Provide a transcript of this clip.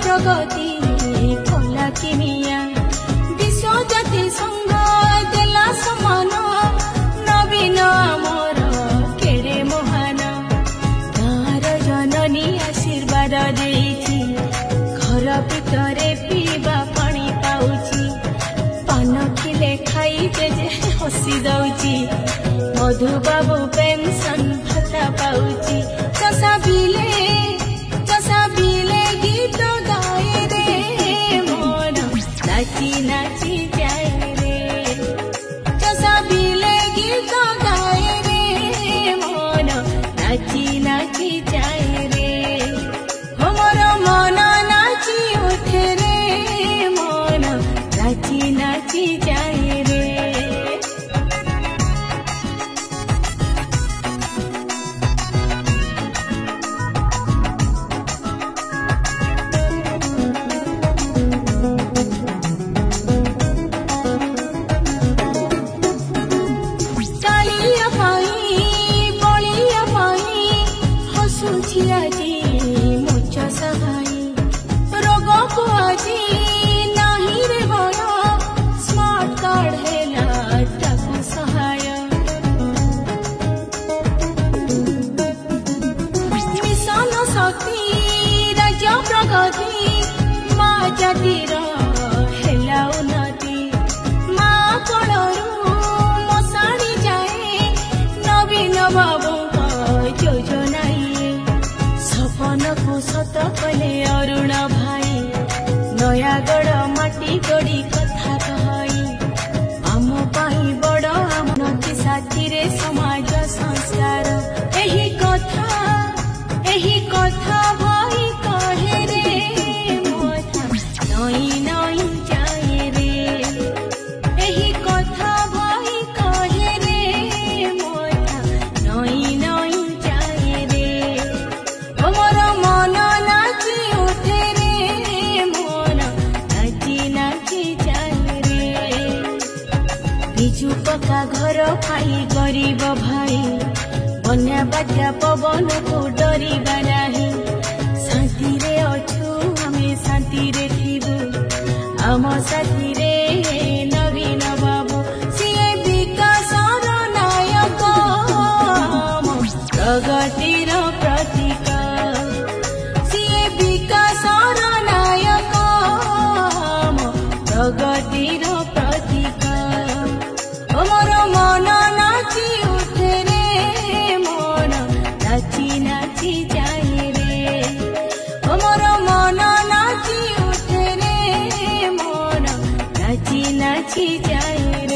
প্রগতি খোলা কিনিয়া বিশ্ব জাতি সংঘ দেলা সমান নবীন আমার কেড়ে মহান তার জননী আশীর্বাদ দেইছি ঘর ভিতরে পিবা পানি পাউছি পান খিলে খাই যে হসি দৌছি মধুবাবু পেনশন ভাতা পাউছি नाची नाची ଶକ୍ତି ରଜ ପ୍ରଗତି ମା ଜାତିର ହେଲା ଉନ୍ନତି ମା କଣରୁ ମଶାଣି ଯାଏ ନବୀନ ବାବୁଙ୍କ ଯୋଜନା ସପନକୁ ସତ କଲେ ଅରୁଣ ଭାଇ ନୟାଗଡ଼ ମାଟି ଗଡ଼ିକ ପକ୍କା ଘର ପାଇଁ ଗରିବ ଭାଇ ବନ୍ୟା ବାତ୍ୟା ପବନକୁ ଡରିବା ନାହିଁ ଶାନ୍ତିରେ ଅଛୁ ଆମେ ଶାନ୍ତିରେ ଥିବୁ ଆମ ସାଥିରେ ନବୀନ ବାବୁ ସିଏ ବିକାଶର ନାୟକ ପ୍ରଗତିର ପ୍ରତୀକ ସିଏ ବିକାଶର ନାୟକ ପ୍ରଗତିର নাচি নাচি যাই রে মোর মন নাচি উঠে রে মন নাচি নাচি রে